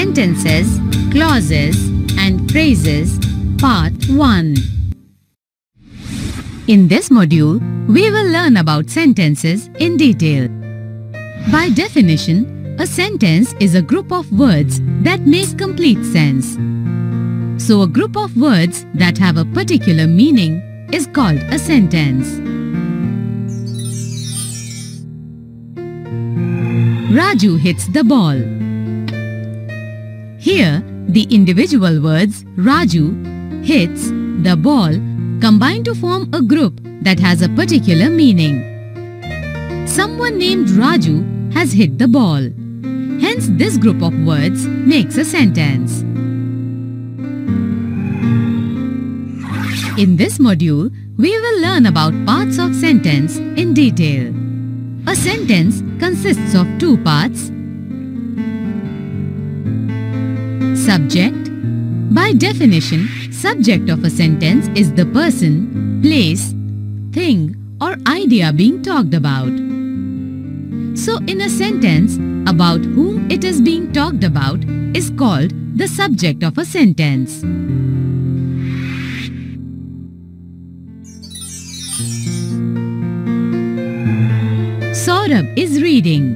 Sentences, Clauses and Phrases Part 1 In this module, we will learn about sentences in detail. By definition, a sentence is a group of words that make complete sense. So a group of words that have a particular meaning is called a sentence. Raju hits the ball. Here, the individual words Raju, hits, the ball combine to form a group that has a particular meaning. Someone named Raju has hit the ball. Hence, this group of words makes a sentence. In this module, we will learn about parts of sentence in detail. A sentence consists of two parts. Subject. By definition, subject of a sentence is the person, place, thing or idea being talked about. So in a sentence, about whom it is being talked about is called the subject of a sentence. Saurabh is reading.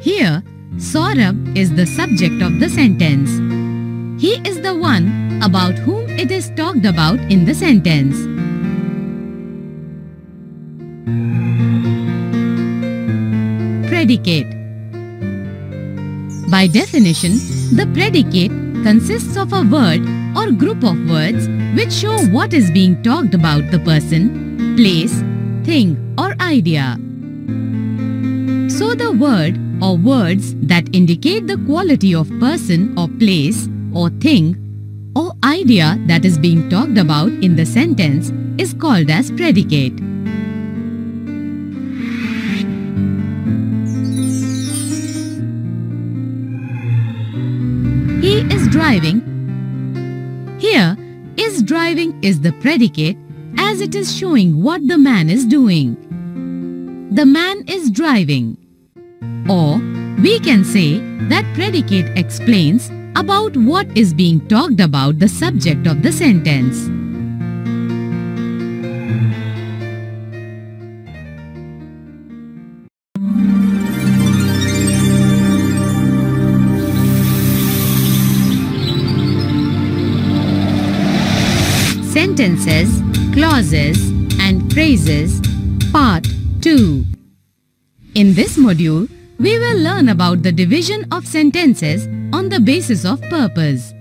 Here, Saurabh is the subject of the sentence. He is the one about whom it is talked about in the sentence. Predicate By definition, the predicate consists of a word or group of words which show what is being talked about the person, place, thing or idea. So the word or words that indicate the quality of person or place or thing or idea that is being talked about in the sentence is called as predicate. He is driving. Here, is driving is the predicate as it is showing what the man is doing. The man is driving. Or we can say that predicate explains about what is being talked about the subject of the sentence. Sentences, Clauses and Phrases Part 2 In this module, we will learn about the division of sentences on the basis of purpose.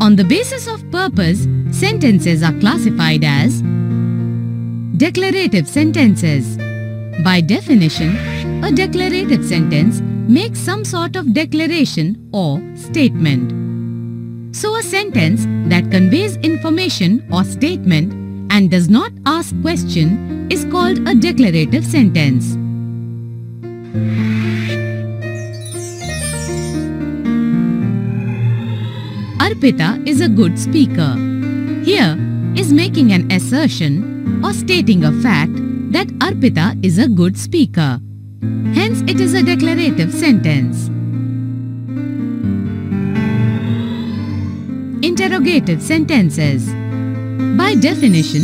On the basis of purpose, sentences are classified as Declarative sentences. By definition, a declarative sentence makes some sort of declaration or statement. So a sentence that conveys information or statement and does not ask question is called a declarative sentence. Arpita is a good speaker. Here is making an assertion or stating a fact that Arpita is a good speaker. Hence it is a declarative sentence. Interrogative sentences By definition,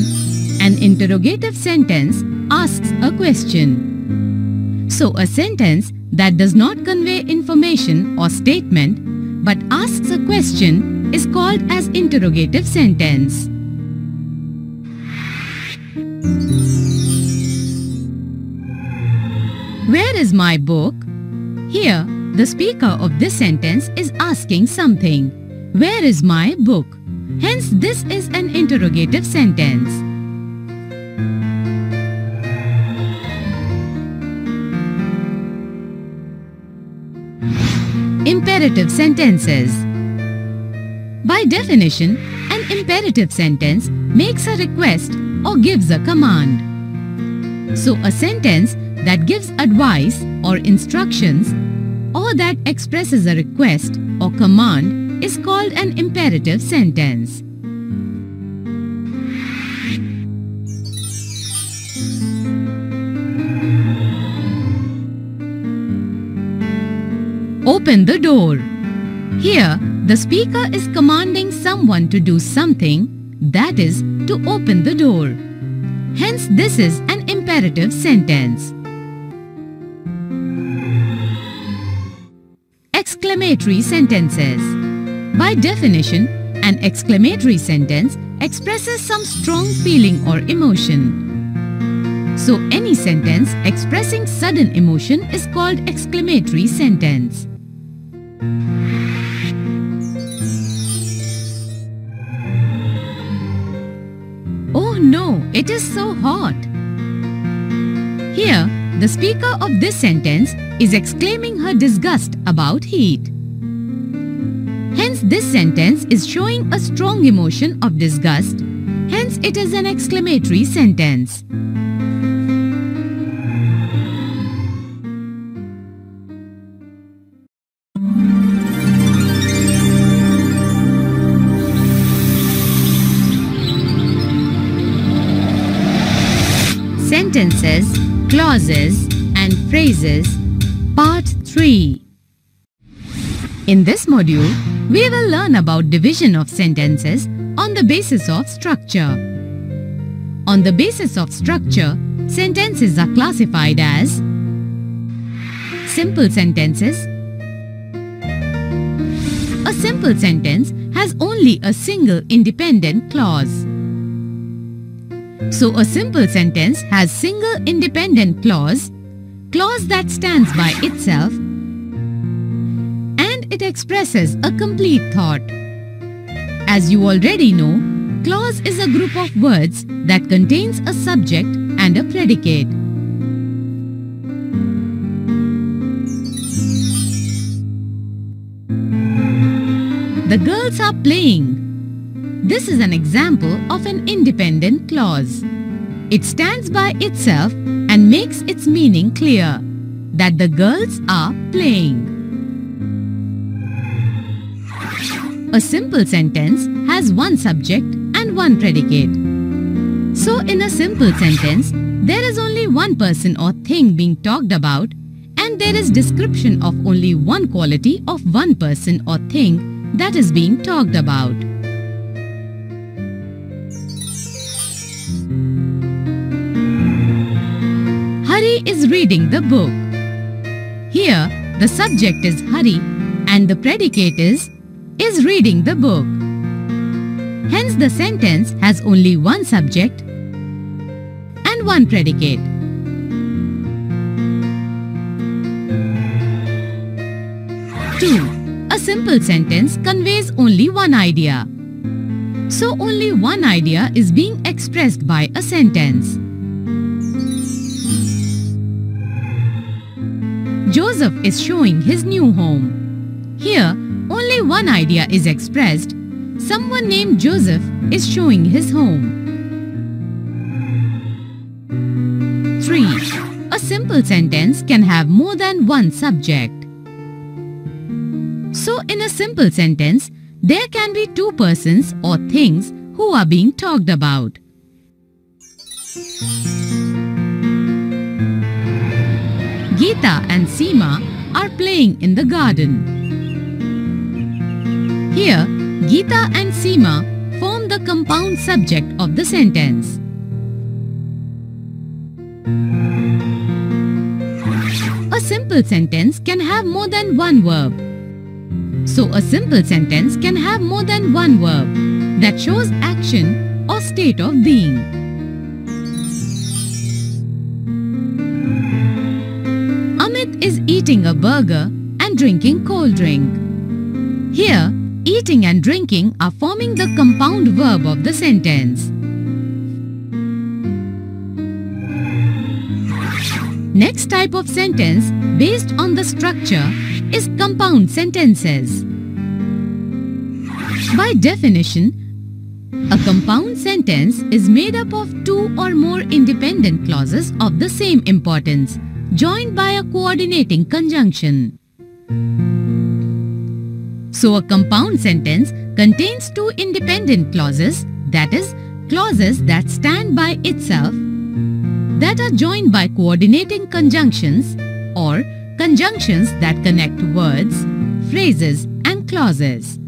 an interrogative sentence asks a question. So a sentence that does not convey information or statement but asks a question is called as interrogative sentence. Where is my book? Here, the speaker of this sentence is asking something. Where is my book? Hence, this is an interrogative sentence. Imperative sentences By definition, an imperative sentence makes a request or gives a command. So a sentence that gives advice or instructions or that expresses a request or command is called an imperative sentence. Open the door. Here, the speaker is commanding someone to do something, that is, to open the door. Hence, this is an imperative sentence. Exclamatory sentences. By definition, an exclamatory sentence expresses some strong feeling or emotion. So any sentence expressing sudden emotion is called exclamatory sentence. No, it is so hot. Here, the speaker of this sentence is exclaiming her disgust about heat. Hence, this sentence is showing a strong emotion of disgust. Hence, it is an exclamatory sentence. Clauses and phrases Part 3 In this module, we will learn about division of sentences on the basis of structure. On the basis of structure, sentences are classified as Simple sentences A simple sentence has only a single independent clause. So a simple sentence has single independent clause, clause that stands by itself and it expresses a complete thought. As you already know, clause is a group of words that contains a subject and a predicate. The girls are playing. This is an example of an independent clause. It stands by itself and makes its meaning clear that the girls are playing. A simple sentence has one subject and one predicate. So in a simple sentence, there is only one person or thing being talked about and there is description of only one quality of one person or thing that is being talked about. Is reading the book. Here, the subject is Hari and the predicate is is reading the book. Hence, the sentence has only one subject and one predicate. Two, a simple sentence conveys only one idea. So only one idea is being expressed by a sentence. Joseph is showing his new home. Here, only one idea is expressed. Someone named Joseph is showing his home. 3. A simple sentence can have more than one subject. So in a simple sentence, there can be two persons or things who are being talked about. Geeta and Seema are playing in the garden. Here, Geeta and Seema form the compound subject of the sentence. A simple sentence can have more than one verb. So a simple sentence can have more than one verb that shows action or state of being. Is eating a burger and drinking cold drink. Here, eating and drinking are forming the compound verb of the sentence. Next type of sentence based on the structure is compound sentences. By definition, a compound sentence is made up of two or more independent clauses of the same importance, joined by a coordinating conjunction. So a compound sentence contains two independent clauses, that is, clauses that stand by itself, that are joined by coordinating conjunctions or conjunctions that connect words phrases and clauses.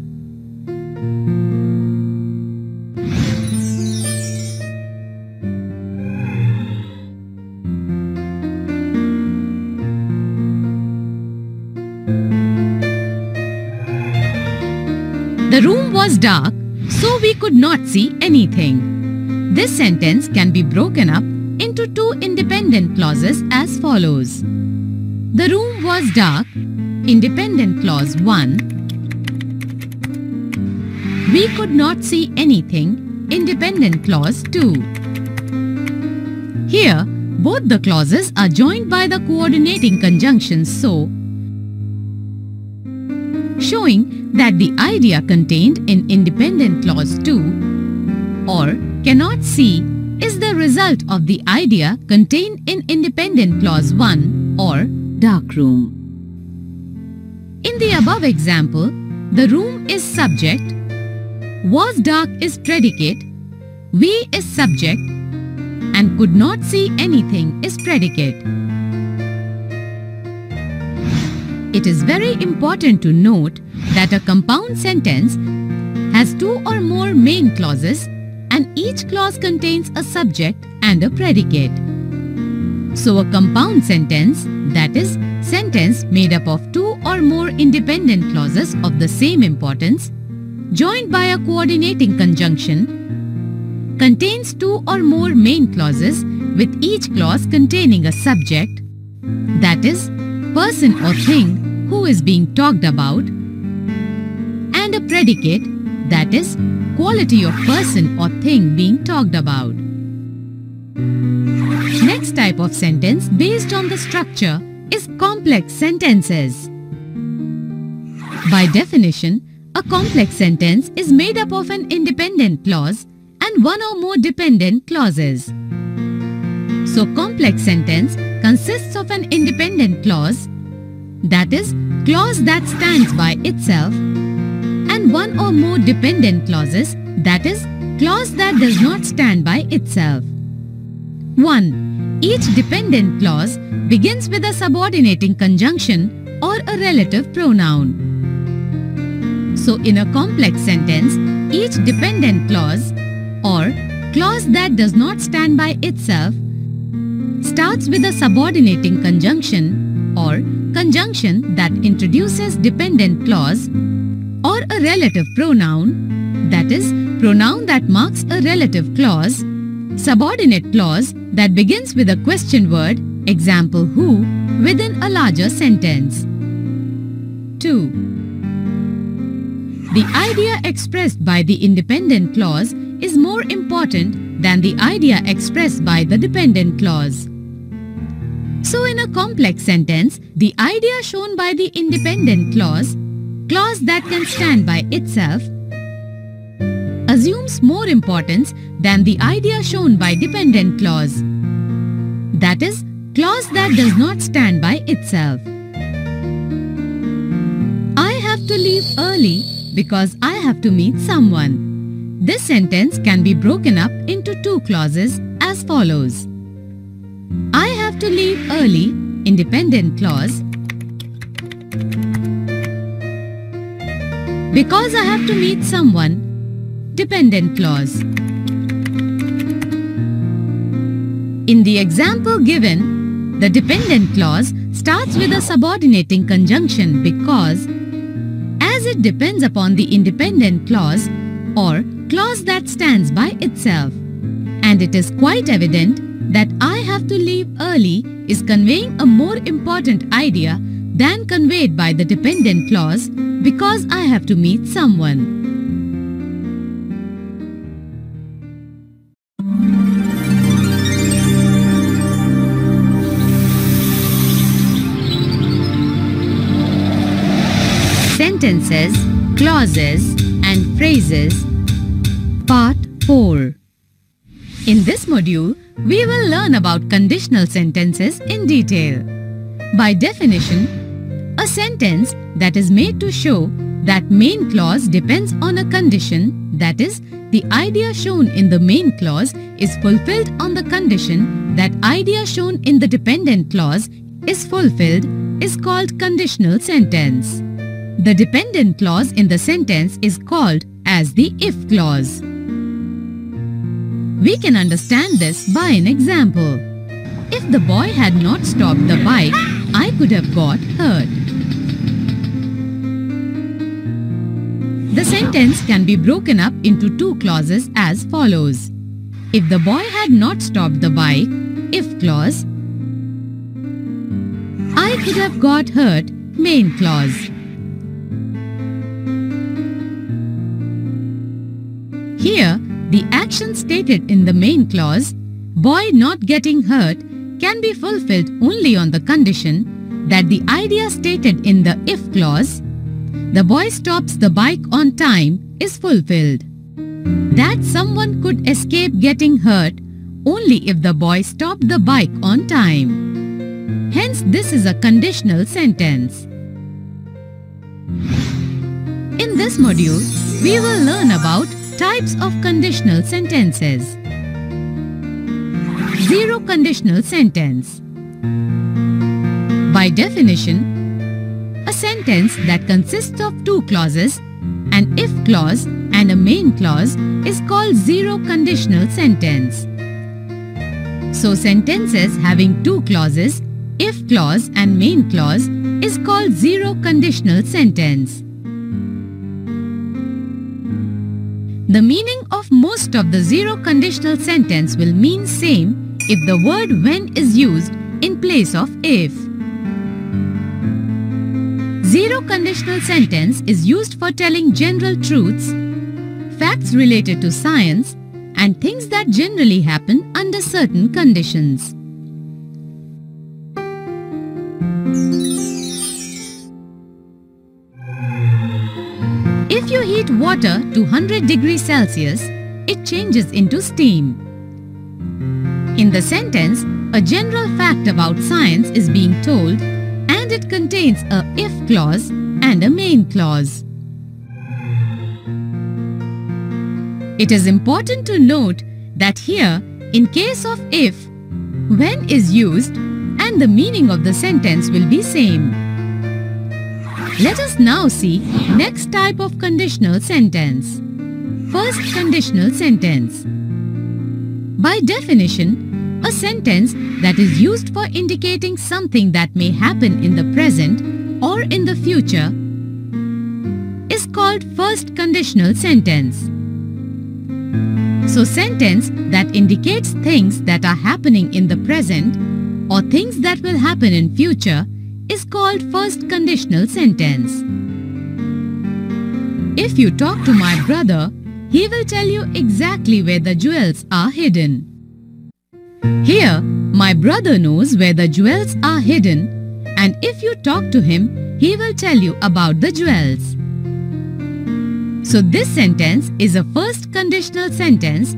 Was dark, so we could not see anything. This sentence can be broken up into two independent clauses as follows. The room was dark, independent clause 1. We could not see anything, independent clause 2. Here, both the clauses are joined by the coordinating conjunctions so, showing that the idea contained in independent clause 2 or cannot see is the result of the idea contained in independent clause 1 or dark room. In the above example, the room is subject, was dark is predicate, we is subject and could not see anything is predicate. It is very important to note that a compound sentence has two or more main clauses and each clause contains a subject and a predicate. So a compound sentence, that is, sentence made up of two or more independent clauses of the same importance, joined by a coordinating conjunction, contains two or more main clauses with each clause containing a subject, that is, person or thing who is being talked about and a predicate that is quality of person or thing being talked about. Next type of sentence based on the structure is complex sentences. By definition, a complex sentence is made up of an independent clause and one or more dependent clauses. So complex sentence consists of an independent clause that is, clause that stands by itself and one or more dependent clauses that is, clause that does not stand by itself. 1. Each dependent clause begins with a subordinating conjunction or a relative pronoun. So in a complex sentence, each dependent clause or clause that does not stand by itself starts with a subordinating conjunction or conjunction that introduces dependent clause or a relative pronoun, that is, pronoun that marks a relative clause, subordinate clause that begins with a question word, example who, within a larger sentence. 2. The idea expressed by the independent clause is more important than the idea expressed by the dependent clause. So in a complex sentence, the idea shown by the independent clause, clause that can stand by itself, assumes more importance than the idea shown by dependent clause. That is, clause that does not stand by itself. I have to leave early because I have to meet someone. This sentence can be broken up into two clauses as follows. Have to leave early, independent clause. Because I have to meet someone, dependent clause. In the example given, the dependent clause starts with a subordinating conjunction because as it depends upon the independent clause or clause that stands by itself and it is quite evident that I have to leave early is conveying a more important idea than conveyed by the dependent clause because I have to meet someone. Sentences, clauses and phrases Part 4 In this module, we will learn about conditional sentences in detail. By definition, a sentence that is made to show that main clause depends on a condition, that is, the idea shown in the main clause is fulfilled on the condition that idea shown in the dependent clause is fulfilled is called conditional sentence. The dependent clause in the sentence is called as the if clause. We can understand this by an example. If the boy had not stopped the bike, I could have got hurt. The sentence can be broken up into two clauses as follows. If the boy had not stopped the bike, if clause. I could have got hurt, main clause. Here, the action stated in the main clause, boy not getting hurt, can be fulfilled only on the condition that the idea stated in the if clause, the boy stops the bike on time, is fulfilled. That someone could escape getting hurt only if the boy stopped the bike on time. Hence, this is a conditional sentence. In this module, we will learn about types of conditional sentences. Zero conditional sentence. By definition, a sentence that consists of two clauses, an if clause and a main clause is called zero conditional sentence. So sentences having two clauses, if clause and main clause is called zero conditional sentence. The meaning of most of the zero conditional sentence will mean same if the word when is used in place of if. Zero conditional sentence is used for telling general truths, facts related to science, and things that generally happen under certain conditions. Heat water to 100 degrees Celsius, it changes into steam. In the sentence, a general fact about science is being told and it contains a if clause and a main clause. It is important to note that here, in case of if, when is used and the meaning of the sentence will be same. Let us now see next type of conditional sentence. First conditional sentence. By definition, a sentence that is used for indicating something that may happen in the present or in the future is called first conditional sentence. So sentence that indicates things that are happening in the present or things that will happen in future is called first conditional sentence. If you talk to my brother, he will tell you exactly where the jewels are hidden. Here, my brother knows where the jewels are hidden and if you talk to him, he will tell you about the jewels. So this sentence is a first conditional sentence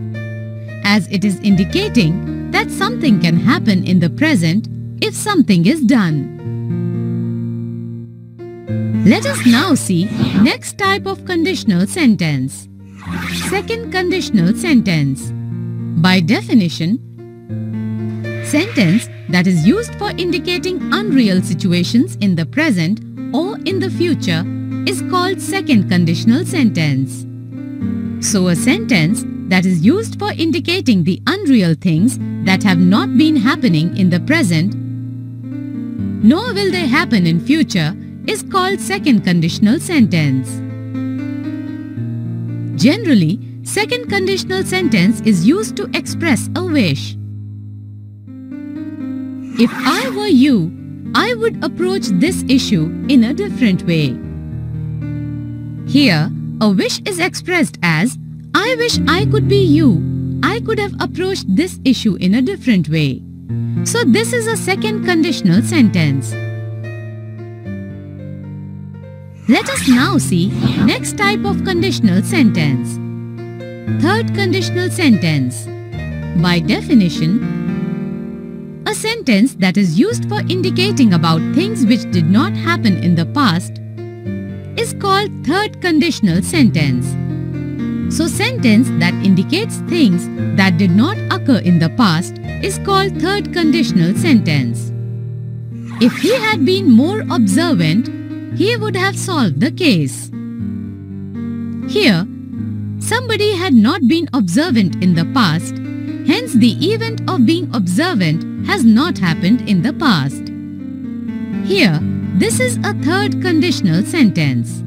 as it is indicating that something can happen in the present if something is done. Let us now see next type of conditional sentence. Second conditional sentence. By definition, sentence that is used for indicating unreal situations in the present or in the future is called second conditional sentence. So a sentence that is used for indicating the unreal things that have not been happening in the present nor will they happen in future is called second conditional sentence. Generally, second conditional sentence is used to express a wish. If I were you, I would approach this issue in a different way. Here, a wish is expressed as, I wish I could be you. I could have approached this issue in a different way. So this is a second conditional sentence. Let us now see next type of conditional sentence. Third conditional sentence. By definition, a sentence that is used for indicating about things which did not happen in the past is called third conditional sentence. So sentence that indicates things that did not occur in the past is called third conditional sentence. If he had been more observant, he would have solved the case. Here, somebody had not been observant in the past, hence the event of being observant has not happened in the past. Here, this is a third conditional sentence.